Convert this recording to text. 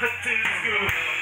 to school.